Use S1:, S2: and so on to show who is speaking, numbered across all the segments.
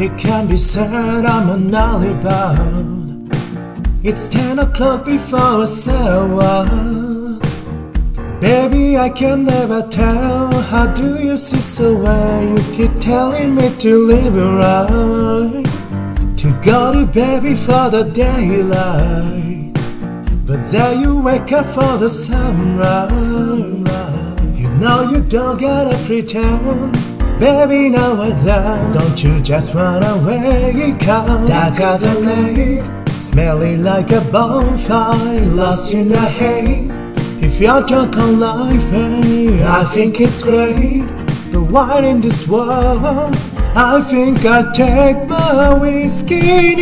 S1: It can be said I'm an about. It's ten o'clock before seven. Baby, I can never tell. How do you sleep so well? You keep telling me to live right. To go to bed before the daylight. But then you wake up for the sunrise. You know you don't gotta pretend. Baby, now or then, don't you just run away? Comes dark as a lake, smelling like a bonfire, lost in the haze. If you're drunk on life, hey, I think it's great. But why in this world? I think I'll take my whiskey.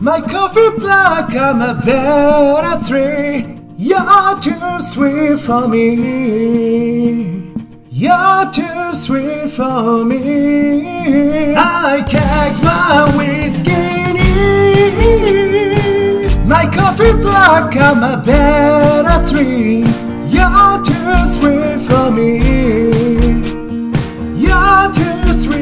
S1: My coffee black, I'm a better three. You're too sweet for me. You're too sweet for me. I take my whiskey, my coffee black, I'm a better three. You're too sweet for me. You're too sweet.